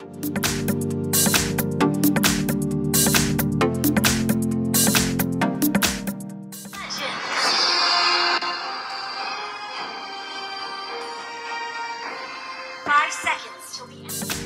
Five seconds till the end.